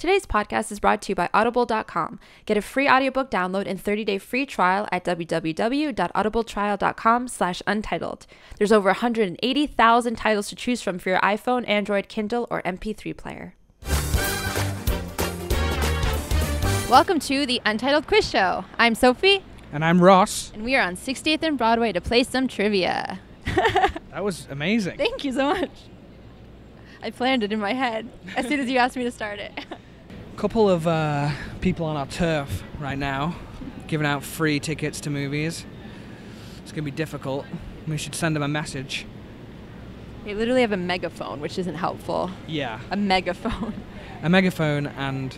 Today's podcast is brought to you by Audible.com. Get a free audiobook download and 30-day free trial at www.audibletrial.com slash untitled. There's over 180,000 titles to choose from for your iPhone, Android, Kindle, or MP3 player. Welcome to the Untitled Quiz Show. I'm Sophie, And I'm Ross. and we are on 68th and Broadway to play some trivia. That was amazing. Thank you so much. I planned it in my head as soon as you asked me to start it. couple of uh, people on our turf right now giving out free tickets to movies. It's going to be difficult. We should send them a message. They literally have a megaphone, which isn't helpful. Yeah. A megaphone. A megaphone, and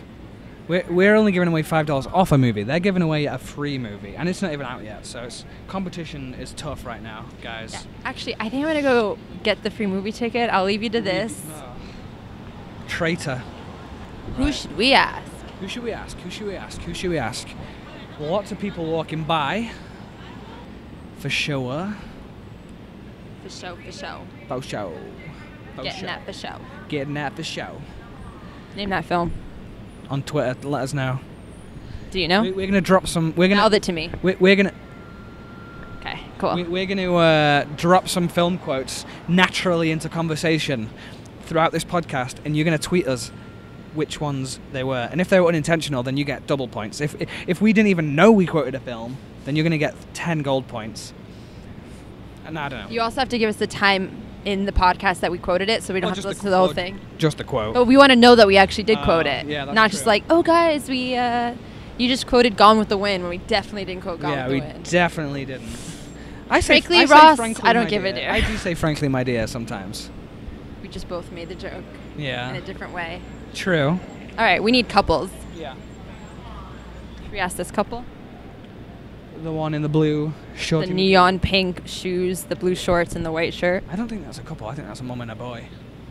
we're, we're only giving away $5 off a movie. They're giving away a free movie, and it's not even out yet. So it's, competition is tough right now, guys. Actually, I think I'm gonna go get the free movie ticket. I'll leave you to this. Traitor. Who should we ask? Who should we ask? Who should we ask? Who should we ask? Lots of people walking by. For sure. For show, for show. For show. For Getting show. that for show. Getting at the show. Name that film. On Twitter, let us know. Do you know? We, we're gonna drop some. We're gonna. Mouth it to me. We're, we're gonna. Okay, cool. We, we're gonna uh, drop some film quotes naturally into conversation throughout this podcast, and you're gonna tweet us which ones they were. And if they were unintentional, then you get double points. If if we didn't even know we quoted a film, then you're gonna get ten gold points. And I don't know. you also have to give us the time in the podcast that we quoted it, so we don't have to listen to the whole thing. Just the quote. But we want to know that we actually did Oh, quote it, yeah, that's not just like, oh guys, we uh, you just quoted "Gone with the Wind" when we definitely didn't quote "Gone yeah, with we the Wind." Yeah, we definitely didn't. I say, Frankly, I say Ross, frankly, I don't give a dear. dear. I do say frankly, my dear, sometimes. we just both made the joke Yeah. in a different way. True. All right, we need couples. Yeah. Should we ask this couple? The one in the blue short. The neon pink shoes, the blue shorts, and the white shirt. I don't think that's a couple. I think that's a mom and a boy.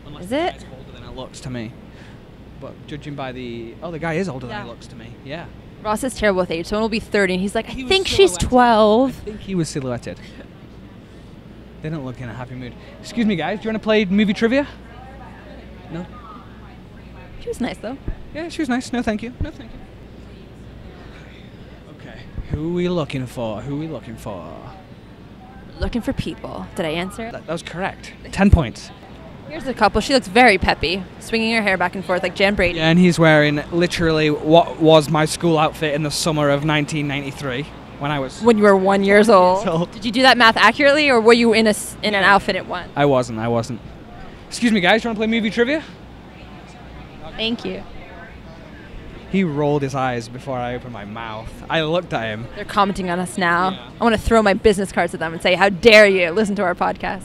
Unless Is the it? guy's older than it looks to me. But judging by the oh, the guy is older Yeah. than he looks to me. Yeah. Ross is terrible with age. Someone will be 30, and he's like, I He think she's 12. I think he was silhouetted. They don't look in a happy mood. Excuse me, guys. Do you want to play movie trivia? No. She was nice though. Yeah, she was nice. No, thank you. No, thank you. Okay. Who are we looking for? Who are we looking for? Looking for people. Did I answer? That, that was correct. Ten points. Here's a couple. She looks very peppy, swinging her hair back and forth like Jan Brady. And he's wearing literally what was my school outfit in the summer of 1993 when I was. When you were one years old. old. Did you do that math accurately, or were you in a s- in an outfit at once? I wasn't. I wasn't. Excuse me, guys. Do you want to play movie trivia? Thank you. He rolled his eyes before I opened my mouth. I looked at him. They're commenting on us now. Yeah. I want to throw my business cards at them and say, "How dare you listen to our podcast?"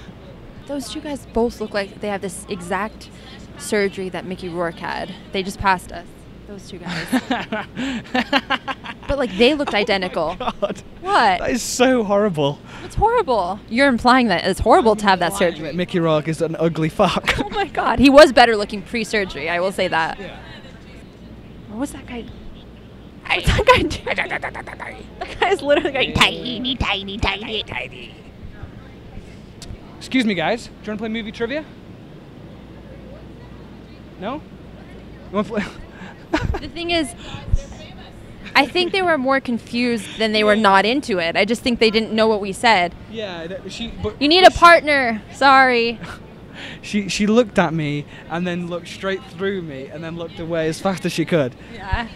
Those two guys both look like they have this exact surgery that Mickey Rourke had. They just passed us. Those two guys. but like they looked oh identical. God, What? that is so horrible. It's horrible. You're implying that it's horrible to have that surgery. Mickey Rourke is an ugly fuck. Oh my god, he was better looking pre-surgery. I will say that. What was that guy? What's that guy doing? that guy's literally going tiny, tiny, tiny, tiny. Excuse me, guys. Do you want to play movie trivia? No. You want to play? The thing is, I think they were more confused than they were not into it. I just think they didn't know what we said. yeah. that- She. But You need a partner. Sorry. She she looked at me and then looked straight through me and then looked away as fast as she could. Yeah.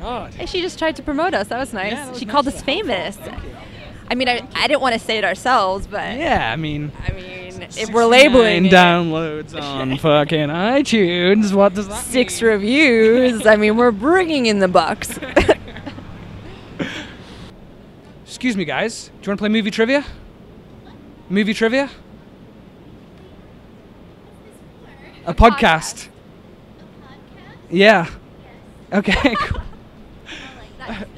God. Hey, she just tried to promote us. That was nice. Yeah, that was she nice called us famous. I mean, I, I didn't want to say it ourselves, but Yeah, I mean. I mean, if we're labeling it, downloads on fucking iTunes, what does that six mean? reviews, I mean, we're bringing in the bucks. Excuse me, guys. Do you want to play movie trivia? Movie trivia? A podcast. Yeah. Okay. cool.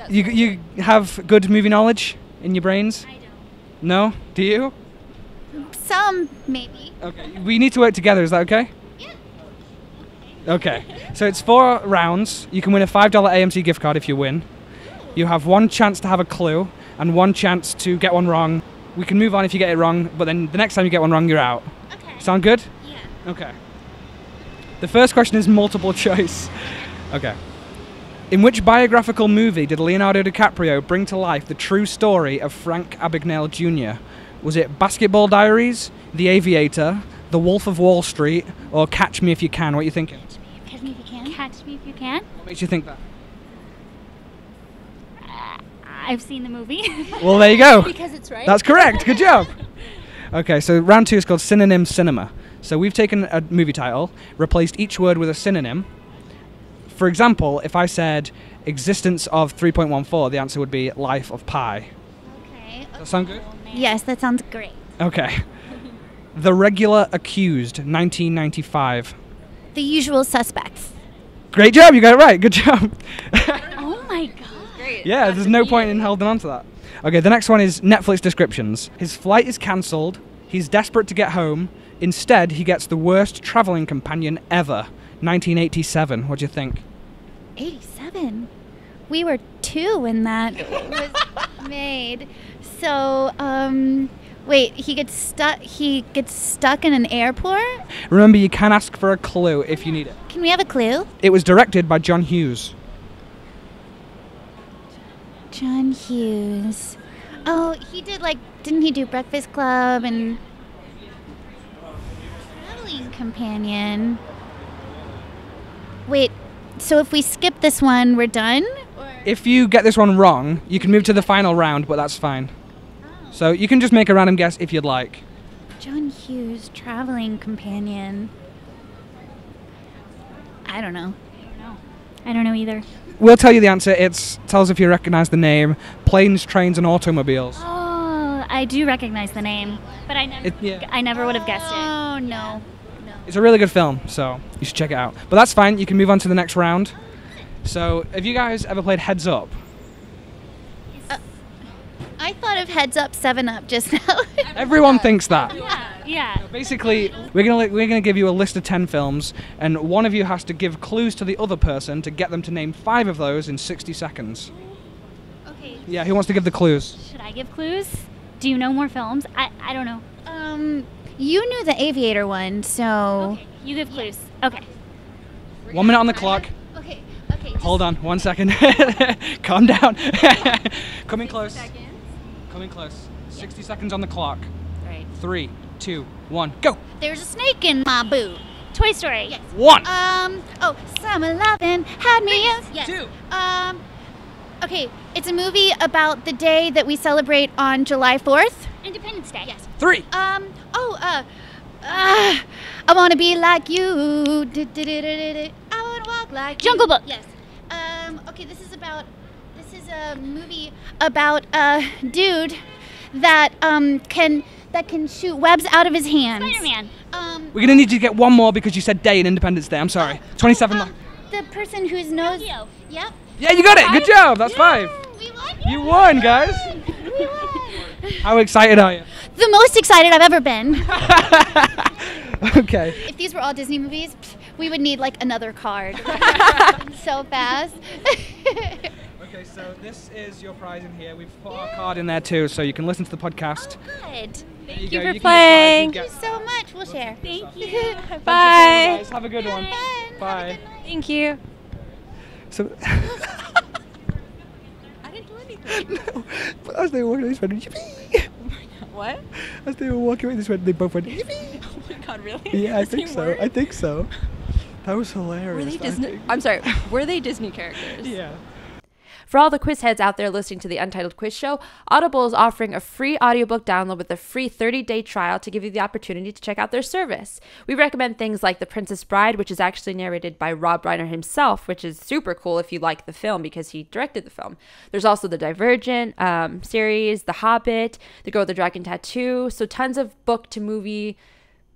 you you have good movie knowledge in your brains? I don't. No? Do you? Some, maybe. Okay. We need to work together. Is that okay? Yeah. Okay. So it's four rounds. You can win a $5 AMC gift card if you win. You have one chance to have a clue and one chance to get one wrong. We can move on if you get it wrong, but then the next time you get one wrong, you're out. Okay. Sound good? yeah. Okay. The first question is multiple choice. Okay. In which biographical movie did Leonardo DiCaprio bring to life the true story of Frank Abagnale Jr.? Was it Basketball Diaries, The Aviator, The Wolf of Wall Street, or Catch Me If You Can? What are you thinking? Catch me if you can. Catch me if you can. What makes you think that? Uh, I've seen the movie. Well, there you go. Because it's right. That's correct. Good job. Okay, so round two is called synonym cinema. So we've taken a movie title, replaced each word with a synonym. For example, if I said existence of 3.14, the answer would be life of pi. Okay. Does that sound good? Yes, that sounds great. Okay. The regular accused, 1995. The usual suspects. Great job, you got it right. Good job. oh my god. Great. yeah, there's no point in holding on to that. Okay, the next one is Netflix descriptions. His flight is cancelled. He's desperate to get home. Instead, he gets the worst traveling companion ever. 1987. What do you think? 87. We were two when that was made. So, um, wait, he gets stuck. He gets stuck in an airport. Remember, you can ask for a clue if you need it. Can we have a clue? It was directed by John Hughes. John Hughes. Oh, he did like, didn't he do Breakfast Club and Traveling Companion? Wait, so if we skip this one, we're done? If you get this one wrong, you can move to the final round, but that's fine. So you can just make a random guess if you'd like. John Hughes, Traveling Companion. I don't know. I don't know either. We'll tell you the answer. It's tells if you recognize the name. Planes, trains, and automobiles. Oh, I do recognize the name, but I never, It- yeah. I never would have guessed it. Oh no. No. It's a really good film, so you should check it out. But that's fine. You can move on to the next round. So, have you guys ever played Heads Up? I thought of Heads Up, Seven Up just now. Everyone thinks that. Yeah, yeah. Basically, we're gonna we're gonna give you a list of ten films, and one of you has to give clues to the other person to get them to name five of those in 60 seconds. okay. Yeah, who wants to give the clues? Should I give clues? Do you know more films? I, I don't know. Um, you knew the Aviator one, so. Okay, you give clues. Okay. One minute on the clock. Okay. Okay. Hold on, one second. Calm down. Coming close. Coming close. 60 seconds on the clock. Right. Three, two, one, go. There's a snake in my boot. Toy Story. Yes. One. Um. Oh, summer lovin' had me. Yes. yes. Two. Um. Okay, it's a movie about the day that we celebrate on July 4th. Independence Day. Yes. Three. Um. Oh. Uh. Uh. I wanna be like you. I wanna walk like Jungle you. Book. Yes. Um. Okay. This is about. This is a movie about a dude that um can that can shoot webs out of his hands. Spider-Man. Um. We're gonna need you to get one more because you said day in Independence Day. I'm sorry. 27 uh, the person whose nose. Yep. Yeah, you got it. Good job. That's five. We won. You won, guys. We won. How excited are you? the most excited I've ever been. okay. If these were all Disney movies, we would need like another card. so fast. Okay, so this is your prize in here. We've put our card in there too, so you can listen to the podcast. Oh, good. Thank you go. for can get playing. Thank you so much. We'll share. Thank you. get- Bye. Guys, have a good one. Fun. Have a Bye. good night. Thank you. So. I didn't do anything. no, but as they were walking away, they went, yippee! What? As they were walking away, this went, they both went, yippee! Oh my god, really? Yeah, I think so. were. I think so. That was hilarious. Were they I Disney? think. I'm sorry. Were they Disney characters? Yeah. For all the quiz heads out there listening to the Untitled Quiz Show, Audible is offering a free audiobook download with a free 30-day trial to give you the opportunity to check out their service. We recommend things like The Princess Bride, which is actually narrated by Rob Reiner himself, which is super cool if you like the film because he directed the film. There's also the Divergent um, series, The Hobbit, The Girl with the Dragon Tattoo, so tons of book to movie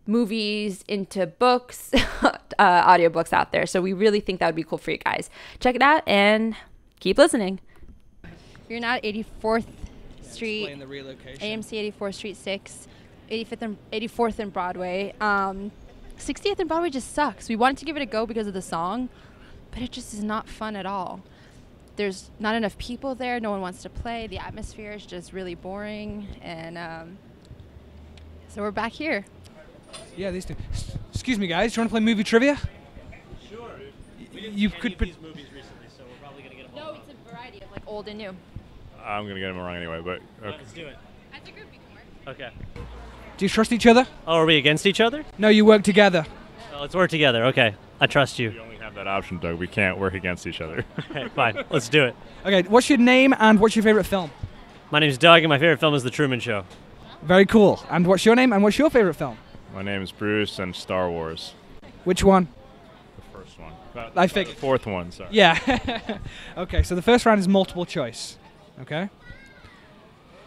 movies into books, uh, audiobooks out there. So we really think that would be cool for you guys. Check it out and keep listening. You're now at 84th Street, Explain the relocation. AMC 84th Street 6, 85th and 84th and Broadway. Um, 60th and Broadway just sucks. We wanted to give it a go because of the song, but it just is not fun at all. There's not enough people there. No one wants to play. The atmosphere is just really boring, and um, so we're back here. Yeah, these two. Excuse me, guys. Do you want to play movie trivia? Sure. you could. Put, movies recently, so we're probably gonna get them No, it's a variety of like old and new. I'm gonna get them wrong anyway, but okay. Let's do it. As a group, you can work. Okay. do you trust each other? Oh, are we against each other? No, you work together. Oh, let's work together. Okay. I trust you. we only have that option, Doug. We can't work against each other. Okay, fine. Let's do it. Okay, what's your name and what's your favorite film? My name's Doug, and my favorite film is The Truman Show. Very cool. And what's your name and what's your favorite film? My name is Bruce, and Star Wars, Which one? The first one. Uh, I the figured. fourth one. Sorry. Yeah. okay, so the first round is multiple choice. Okay.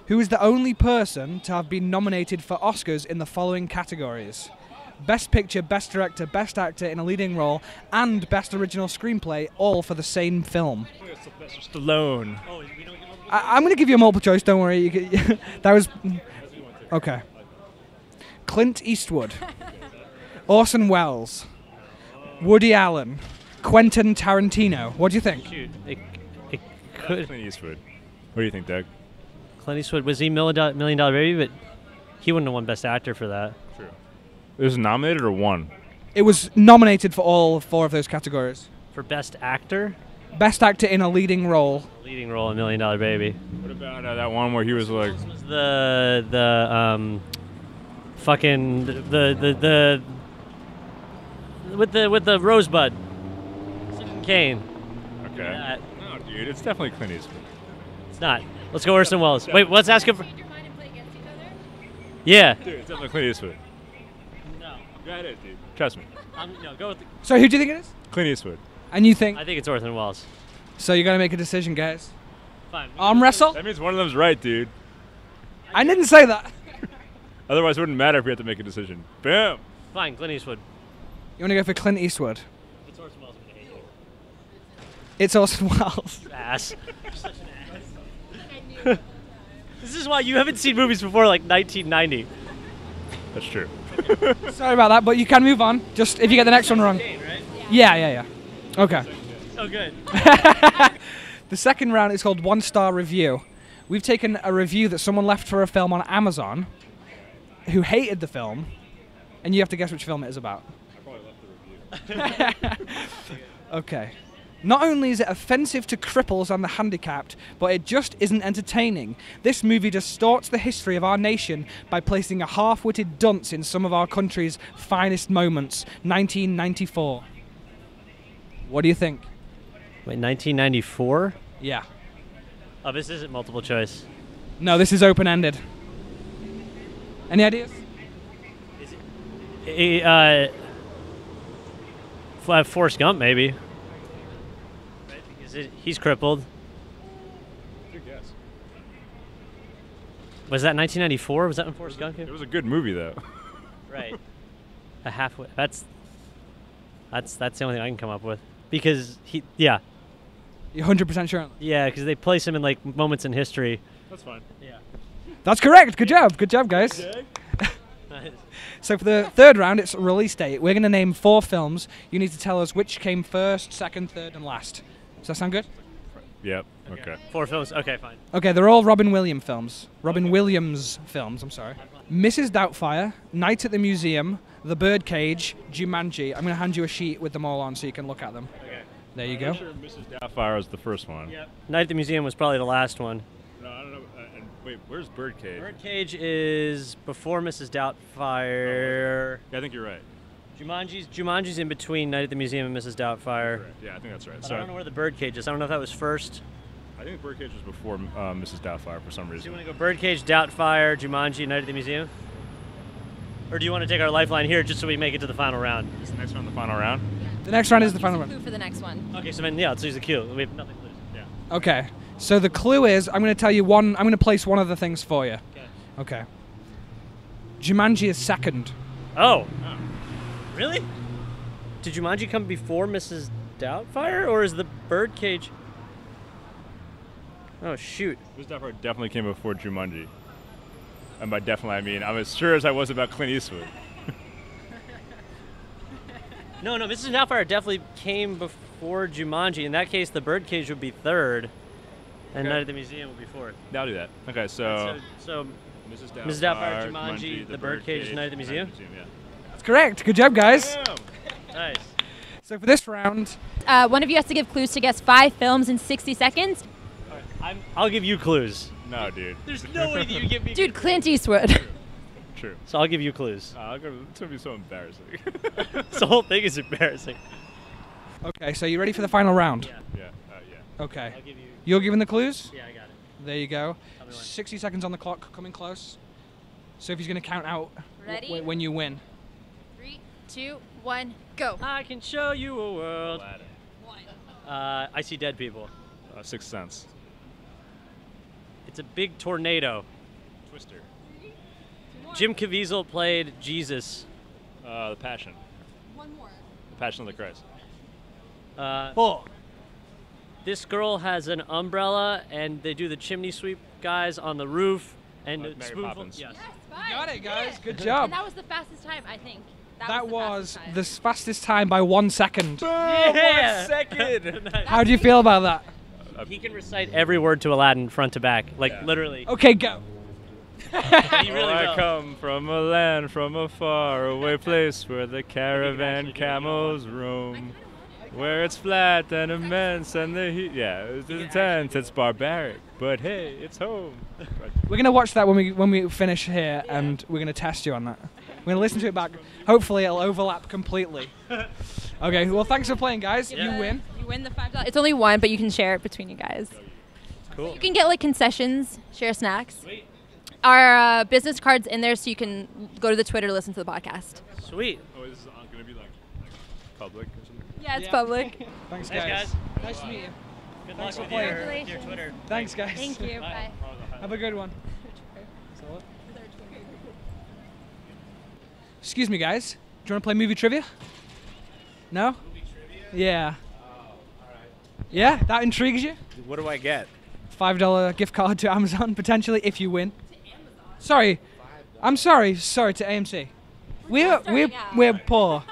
Who is the only person to have been nominated for Oscars in the following categories? Best Picture, Best Director, Best Actor in a Leading Role, and Best Original Screenplay, all for the same film. Sylvester Stallone. Oh, we don't get I- I'm going to give you a multiple choice. Don't worry. You can- that was okay. Clint Eastwood, Orson Welles, Woody Allen, Quentin Tarantino. What do you think? Shoot. It, it could. Clint Eastwood. What do you think, Doug? Clint Eastwood was he million dollar, million dollar baby, but he wouldn't have won Best Actor for that. True. It was nominated or won? It was nominated for all four of those categories. For Best Actor, Best Actor in a Leading Role. leading role in Million Dollar Baby. What about uh, that one where he was like, was the the um fucking the the the with the with the rosebud Citizen Kane. okay? That. No, dude, it's definitely Clint Eastwood. It's not. Let's go Orson Welles. Wait, let's ask him for. Yeah. Dude, it's definitely Clint Eastwood. No. Go ahead, dude. Trust me. Um, no, go with. The, So who do you think it is? Clint Eastwood. And you think? I think it's Orson Welles. So you got to make a decision, guys. Fine. Arm wrestle? That means one of them's right, dude. I didn't say that. Otherwise, it wouldn't matter if we had to make a decision. Bam. Fine, Clint Eastwood. You want to go for Clint Eastwood? It's Orson Welles. I'm gonna hate you. It's Orson Welles. Ass. You're such an ass. this is why you haven't seen movies before like 1990. That's true. Sorry about that, but you can move on. Just if you get the next one wrong. Yeah, yeah, yeah. Okay. So good. The second round is called One Star Review. We've taken a review that someone left for a film on Amazon who hated the film, and you have to guess which film it is about. okay. Not only is it offensive to cripples and the handicapped, but it just isn't entertaining. This movie distorts the history of our nation by placing a half witted dunce in some of our country's finest moments. 1994. What do you think? Wait, 1994? Yeah. Oh, this isn't multiple choice. No, this is open ended. Any ideas? Eh, uh, F- uh, Forrest Gump, maybe. Right, because it, he's crippled. Good guess. Was that 1994? Was that when Forrest Gump It was a good movie, though. Right. a halfway. That's that's that's the only thing I can come up with because he. Yeah. You're 100% sure? Yeah, because they place him in like moments in history. That's fine. Yeah. That's correct. Good job. Good job, guys. So for the third round, it's release date. We're going to name four films. You need to tell us which came first, second, third, and last. Does that sound good? Yep. Okay. Four films. Okay, fine. Okay, they're all Robin Williams films. Robin Williams films, I'm sorry. Mrs. Doubtfire, Night at the Museum, The Birdcage, Jumanji. I'm going to hand you a sheet with them all on so you can look at them. Okay. There you go. Sure, Mrs. Doubtfire was the first one. Yep. Night at the Museum was probably the last one. No, I don't know. Uh, and wait, where's Birdcage? Birdcage is before Mrs. Doubtfire. Yeah, I think you're right. Jumanji's Jumanji's in between Night at the Museum and Mrs. Doubtfire. Correct. Yeah, I think that's right. But So I don't know where the Birdcage is. I don't know if that was first. I think Birdcage was before uh, Mrs. Doubtfire for some reason. Do you want to go Birdcage, Doubtfire, Jumanji, Night at the Museum? Or do you want to take our lifeline here just so we make it to the final round? Is the next one the final round? Yeah. The next round is the final Clue round. for the next one. Okay, so then yeah, let's use the cue. We have nothing to lose. Yeah. Okay. So the clue is I'm going to tell you one, I'm going to place one of the things for you. Okay. Okay. Jumanji is second. Oh. Really? Did Jumanji come before Mrs. Doubtfire, or is the Birdcage? Oh shoot! Mrs. Doubtfire definitely came before Jumanji. And by definitely, I mean I'm as sure as I was about Clint Eastwood. No, no, Mrs. Doubtfire definitely came before Jumanji. In that case, the Birdcage would be third, and Okay. Night at the Museum would be fourth. I'll do that. Okay, so, so, so Mrs. Mrs. Doubtfire, Jumanji, The Birdcage, Night at the Museum? yeah. That's correct. Good job, guys. nice. So for this round, Uh, one of you has to give clues to guess five films in 60 seconds. I'm, I'll give you clues. No, dude. There's no way that you give me. Dude, Clint Eastwood. True. So I'll give you clues. Uh, I'm gonna- it's gonna be so embarrassing. This whole thing is embarrassing. okay. So you ready for the final round? Yeah. yeah, uh, yeah. Okay. I'll give you. You're giving the clues. Yeah, I got it. There you go. Tell me when. 60 seconds on the clock, coming close. Sophie's gonna count out Ready? w- when you win. Three, two, one, go. I can show you a world. Aladdin. Uh, I see dead people. Uh, Sixth Sense. It's a big tornado. Twister. Jim Caviezel played Jesus. Uh, the Passion. One more. The Passion of the Christ. Uh, Four. this girl has an umbrella, and they do the chimney sweep guys on the roof. And Uh, a Mary spoonful- Poppins. Yes. Got it, guys. Good job. And job. that was the fastest time, I think. That the was fastest time. the fastest time by one second. Yeah. second. How do you feel about that? he can recite every word to Aladdin front to back, like Yeah. literally. Okay, go. He really oh, I will. come from a land, from a far away place where the caravan actually do it. camels roam. Where it's flat and immense and the heat. Yeah, it's intense, it's barbaric. But hey, it's home. We're gonna watch that when we when we finish here, and we're gonna test you on that. We're gonna listen to it back. Hopefully, it'll overlap completely. Okay. Well, thanks for playing, guys. Yeah. You win. You win the five dollars. It's only one, but you can share it between you guys. Cool. You can get like concessions, share snacks. Sweet. Our uh, business cards in there, so you can go to the Twitter, to listen to the podcast. Sweet. Oh, is this going to be like, like public or something? Yeah, it's Yeah. public. Thanks, Thanks, guys. guys. Nice to meet you. Good Thanks luck for with your, playing. your Twitter. Thanks, guys. Thank you. Bye. Bye. Have a good one. Excuse me, guys. Do you want to play movie trivia? No? Movie trivia? Yeah. Oh, yeah, that intrigues you? What do I get? Five dollar gift card to Amazon potentially if you win. Sorry, I'm sorry. Sorry to AMC. We're we're starting out. we're poor.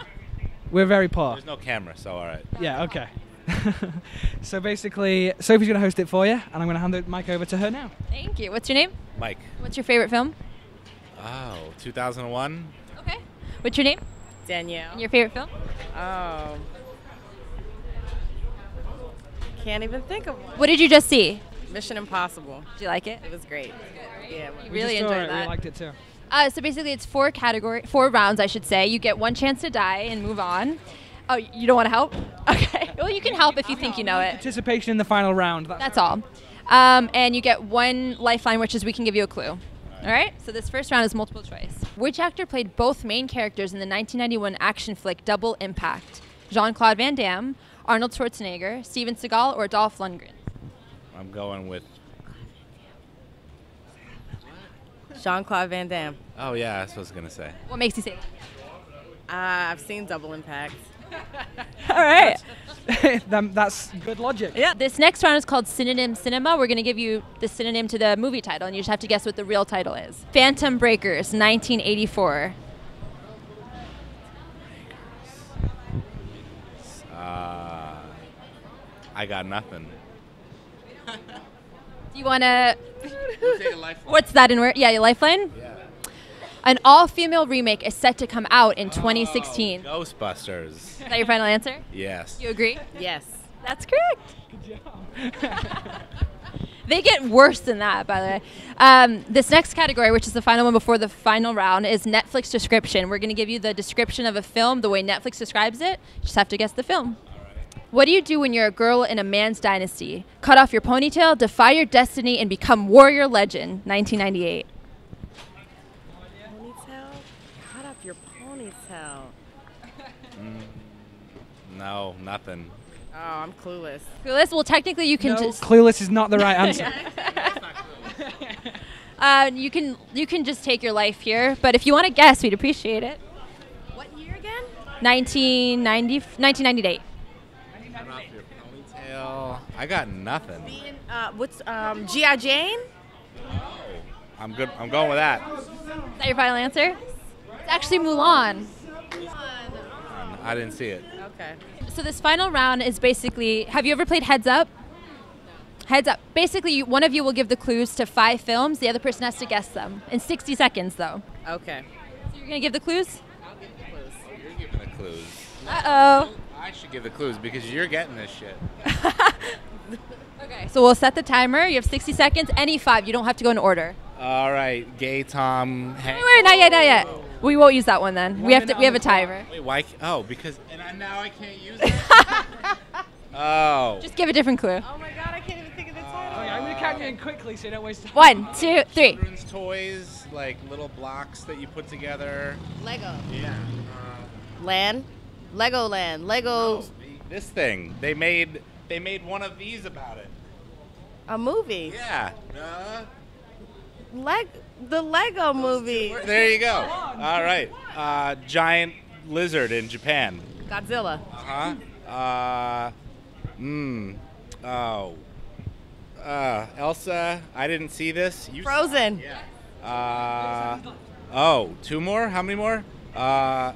We're very poor. There's no camera, so all right. Yeah. Okay. so basically, Sophie's gonna host it for you, and I'm gonna hand the mic over to her now. Thank you. What's your name? Mike. What's your favorite film? Oh, 2001. Okay. What's your name? Danielle. And your favorite film? Oh. Can't even think of one. What did you just see? Mission Impossible. Did you like it? It was great. Yeah. You We really enjoyed it, that. We liked it too. Uh, so basically, it's four category, four rounds, I should say. You get one chance to die and move on. Oh, you don't want to help? Okay. Well, you can help if you think you know it. Participation in the final round. That's, That's all. Um, and you get one lifeline, which is we can give you a clue. All right. So this first round is multiple choice. Which actor played both main characters in the 1991 action flick Double Impact? Jean-Claude Van Damme, Arnold Schwarzenegger, Steven Seagal, or Dolph Lundgren? I'm going with. Jean Claude Van Damme. Oh yeah, that's what I was gonna say. What makes you say that? Uh, I've seen Double Impact. All right. Them- that's good logic. Yeah. This next round is called Synonym Cinema. We're going to give you the synonym to the movie title, and you just have to guess what the real title is. Phantom Breakers, 1984. Uh, I got nothing. Do you want to? What's that in where? Yeah, your lifeline. An all-female remake is set to come out in 2016. Ghostbusters. Is that your final answer? Yes. You agree? Yes. That's correct. They get worse than that, by the way. Um, this next category, which is the final one before the final round, is Netflix description. We're going to give you the description of a film the way Netflix describes it. You just have to guess the film. What do you do when you're a girl in a man's dynasty? Cut off your ponytail, defy your destiny, and become warrior legend. 1998. Ponytail? Cut off your ponytail. No, nothing. Oh, I'm clueless. Clueless? Well, technically, you can No, just clueless is not the right answer. uh, you can you can just take your life here. But if you want to guess, we'd appreciate it. What year again? 1990, 1998. Your ponytail. I got nothing. Being, uh, what's um, G.I. Jane? I'm good. I'm going with that. Is that your final answer? It's actually Mulan. I didn't see it. Okay. So this final round is basically. Have you ever played Heads Up? Heads Up. Basically, you, one of you will give the clues to five films. The other person has to guess them in 60 seconds, though. Okay. So you're gonna give the clues? I'll give the Clues. Oh, You're giving the clues. Uh oh. I I should give the clues because you're getting this shit. Okay. So we'll set the timer. You have 60 seconds. Any five. You don't have to go in order. All right, gay Tom. Hanks. Wait, wait, not yet, not yet. We won't use that one then. We have to. We have a timer. Wait, why? Oh, because and I, now I can't use it. oh. Just give a different clue. Oh my god, I can't even think of the title. Okay, I'm gonna count you in quickly so you don't waste time. One, two, three. Children's toys, like little blocks that you put together. Lego. Yeah. Uh, Land. Legoland. Lego. this thing. They made they made one of these about it. A movie. Yeah. Uh, Leg. The Lego movie. there you go. All right. Uh, giant lizard in Japan. Godzilla. Uh huh. Uh. Mmm. Oh. Uh, Elsa, I didn't see this. You saw. Frozen. Uh, oh, two more? How many more? Uh,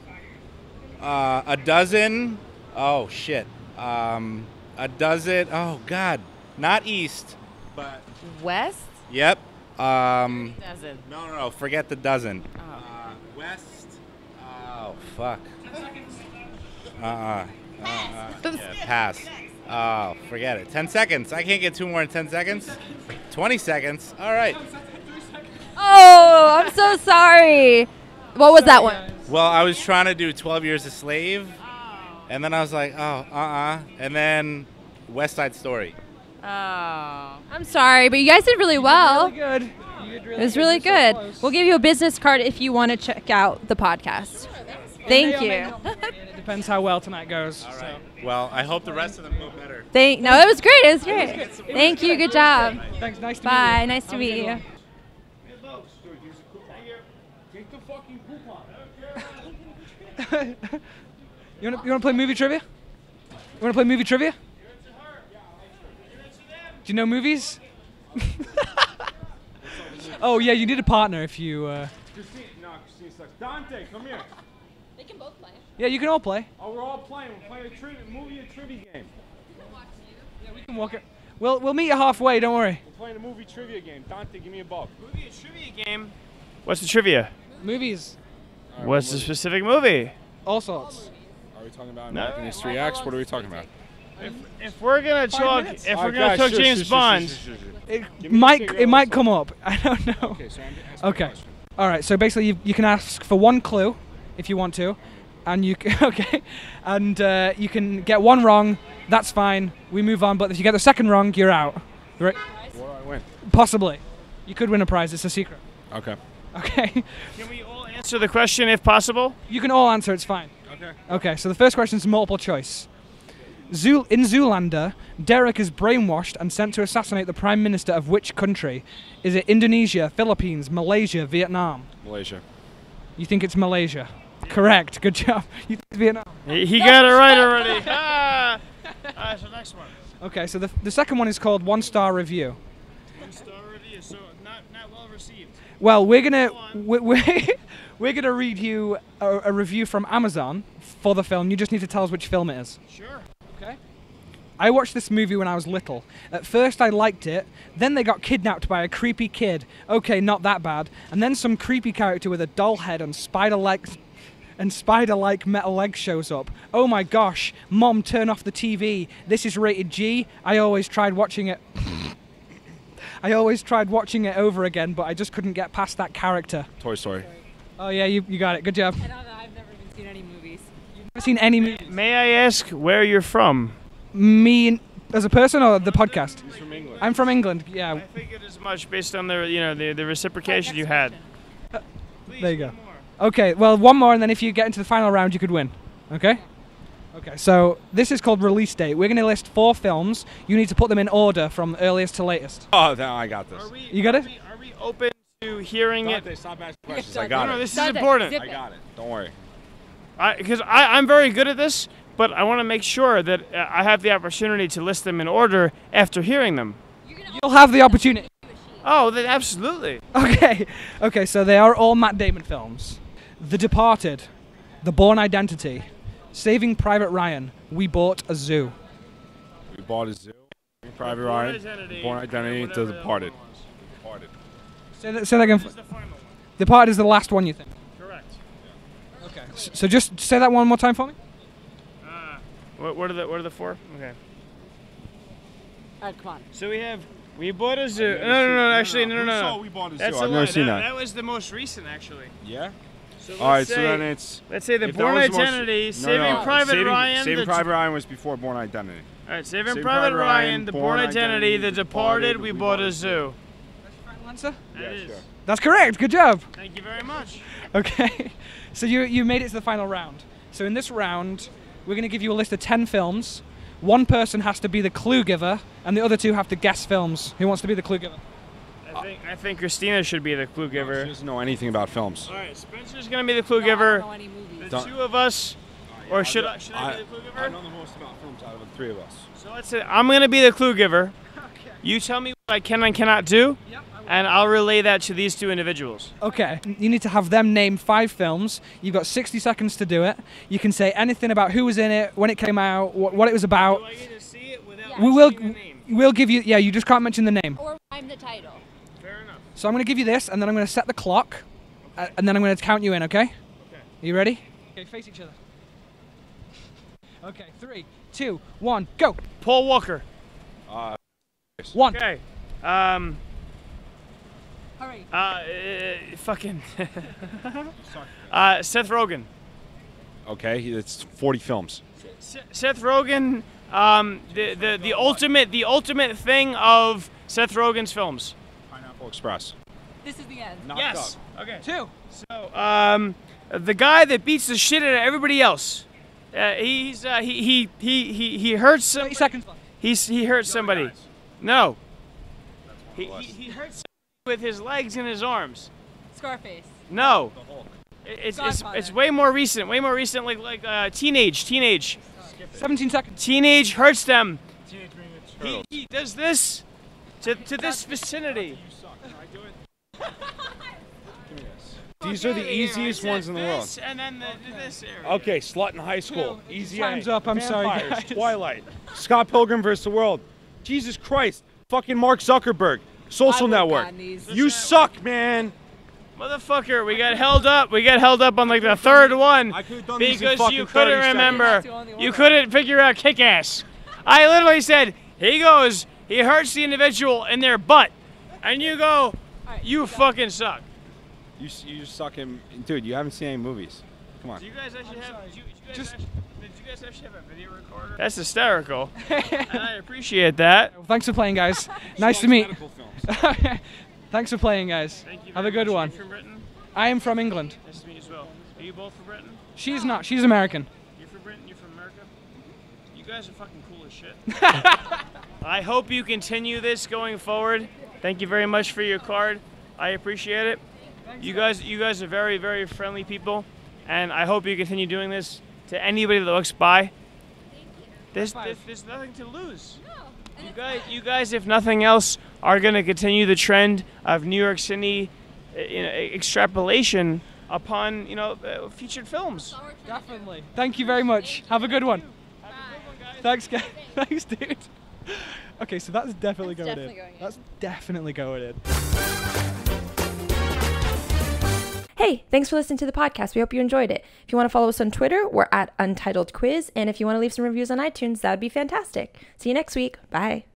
uh, a dozen. Oh shit. Um, a dozen. Oh god. Not east, but West. yep. Um, Dozen. no, no, no. Forget the dozen. Oh. Uh, west. Oh fuck. Uh. Uh. Uh. uh yeah, pass. Oh, forget it. Ten seconds. I can't get two more in ten seconds. Twenty seconds. All right. Oh, I'm so sorry. What was that one? Well, I was trying to do 12 Years a Slave, and then I was like, oh, uh-uh. And then West Side Story. Oh. I'm sorry, but you guys did really well. Really good. You did It was really You're so good. We'll give you a business card if you want to check out the podcast. Thank May you. it depends how well tonight goes. All so. Well, I hope the rest of them go better. Thank. No, it was great. It was great. Thank you. Good job. Thanks. Nice to Bye. meet you. Nice to meet you. you wanna, you wanna play movie trivia? You wanna play movie trivia? Do you know movies? oh yeah, you need a partner if you. Uh, Christine, no, Christine sucks. Dante, come here. They can both play. Yeah, you can all play. Oh, we're all playing. We're playing a trivia, movie and trivia game. Yeah, we can walk it. We'll we'll meet you halfway. Don't worry. We're playing a movie trivia game. Dante, give me a ball. Movie and trivia game. What's the trivia? Movies, What's the specific movie? all sorts. Are we talking about No. American History X? What are we talking about? If we're gonna talk, if we're right, gonna guys, talk shush, James shush, shush, Bond. It might it might come up. I don't know. Okay, so I'm asking Okay. All right. So basically, you, you can ask for one clue if you want to, and you can, okay, and uh, you can get one wrong. That's fine. We move on. But if you get the second wrong, you're out. Right? What do I win? Possibly. You could win a prize. It's a secret. Okay. Okay. can we all answer the question if possible? You can all answer. It's fine. Okay. Okay. So the first question is multiple choice. Zool- in Zoolander, Derek is brainwashed and sent to assassinate the prime minister of which country? Is it Indonesia, Philippines, Malaysia, Vietnam? Malaysia. You think it's Malaysia? Correct. Good job. You think it's Vietnam? He, he got it right already. ah. All right, so next one. Okay, so the, the second one is called One Star Review. One star review, so not not well received. Well, we're gonna Go on. we're, we're, we're gonna read you a, a review from Amazon for the film. You just need to tell us which film it is. Sure. Okay. I watched this movie when I was little. At first, I liked it. Then they got kidnapped by a creepy kid. Okay, not that bad. And then some creepy character with a doll head and spider legs. And spider-like metal legs shows up. Oh my gosh! Mom, turn off the TV. This is rated G. I always tried watching it. I always tried watching it over again, but I just couldn't get past that character. Toy Story. Oh yeah, you, you got it. Good job. I don't know. I've never even seen any movies. Never seen any movie. May I ask where you're from? Me as a person or the podcast? He's from England. I'm from England. Yeah, I figured as much based on the you know the, the reciprocation you had. Uh, Please, There you go. one more. Okay, well, one more, and then if you get into the final round, you could win. Okay? Okay, so this is called release date. We're going to list four films. You need to put them in order from earliest to latest. Oh, now I got this. Are we, You got are it? We, are we open to hearing Dante, it? stop asking questions. Dante. I got no, no, it. this is important. I got it. Don't worry. Because I, I'm very good at this, but I want to make sure that uh, I have the opportunity to list them in order after hearing them. You'll have the opportunity. Oh, then absolutely. Okay, okay, so they are all Matt Damon films The Departed, The Bourne Identity, Saving Private Ryan, We Bought a Zoo. We bought a zoo. Private Bourne Ryan. Identity, Bourne Identity the Departed. other one was. Departed. Say that, say that again. This the final one. Departed is the last one you think. Correct. Okay. So just say that one more time for me. Uh, What, what are the What are the four? Okay. All right, come on. So we have We Bought a Zoo. No, no, no. Actually, no, no, Who no. We Bought a That's Zoo? a I've never lie. seen that. that. was the most recent, actually. Yeah. So All right, let's so then it's. let's say The Bourne was the most- Identity, no, Saving no, Private Saving, Ryan, Saving Private Ryan was before Bourne Identity. All right, Saving, Saving Private Private Ryan, Ryan, The Bourne Bourne Identity, Identity, The The Departed, Departed, We We Bought Bought a a Zoo. answer? That is. That's correct. Good job. Thank you very much. Okay. So you you made it to the final round. So in this round, we're going to give you a list of 10 films. One person has to be the clue giver, and the other two have to guess films. Who wants to be the clue giver? I think I think Christina should be the clue giver. She doesn't know anything about films. All right, Spencer's gonna be the clue giver. know any movies. The Don't- two of us, or should I should I, I, be the clue giver? I know the most about films out of the three of us. So let's say I'm gonna be the clue giver. You tell me what I can and cannot do, and I'll relay that to these two individuals. Okay. You need to have them name five films. You've got 60 seconds to do it. You can say anything about who was in it, when it came out, wh- what it was about. Do I get to see it without We will. the name? We'll give you. Yeah, you just can't mention the name. Or rhyme the title. Fair enough. So I'm going to give you this, and then I'm going to set the clock, uh, and then I'm going to count you in. Okay? Okay. Are you ready? Okay. Face each other. Okay. Three, two, one, go. Paul Walker. Uh, One. Okay. Um. Hurry. Uh, uh fucking. uh, Seth Rogen. okay, it's 40 films. S- Seth Rogen. Um, the, the the ultimate the ultimate thing of Seth Rogen's films. Pineapple Express. This is the end. Knocked yes. Up. Okay. Two. So, um, the guy that beats the shit out of everybody else. Uh, he's uh, he he he he he hurts some. 30 seconds. He's he hurts somebody. Guys. No. He, it was. he, he hurts somebody with his legs and his arms. Scarface. No. The Hulk. It's, it's, it's way more recent. Way more recent. Like like uh, teenage teenage 17 seconds. teenage hurts them. Teenage Mutant He, he does this to, to this vicinity. You suck. I do it? Give me this. These are the easiest ones in the world. This and then the, this area. Okay, Slut in High School. Easy Time's A. up, I'm sorry, guys. Twilight. Scott Pilgrim vs. the World. Jesus Christ. Fucking Mark Zuckerberg. Social I would've Network. You suck, man. Motherfucker, we got held up. We got held up on like the third one I could've done these in because you couldn't remember. That's the only You couldn't figure out kick ass. I literally said, he goes, he hurts the individual in their butt. And you go, you fucking suck. You, you just suck him. Dude, you haven't seen any movies. Come on. Do you guys actually have, did you, did you guys actually, did you guys actually have a video recorder? That's hysterical. and I appreciate that. Well, thanks for playing, guys. nice to meet. Thanks for playing, guys. Thank you Have a good much. one. You from Britain? I am from England. Nice to meet you as well. Are you both from Britain? She's not. She's American. You're from Britain, you're from America? Mm-hmm. You guys are fucking cool as shit. I hope you continue this going forward. Thank you very much for your card. I appreciate it. You guys you guys are very, very friendly people. And I hope you continue doing this to anybody that looks by. There's, there's, there's nothing to lose. You guys, you guys, if nothing else, are going to continue the trend of New York City uh, you know, extrapolation upon you know uh, featured films. Definitely. Thank you very much. Have a good one. Thanks, guys. Thanks, dude. Okay, so that's definitely That's going definitely in. going in. That's definitely going in. Hey, thanks for listening to the podcast. We hope you enjoyed it. If you want to follow us on Twitter, we're at Untitled Quiz. And if you want to leave some reviews on iTunes, that would be fantastic. See you next week. Bye.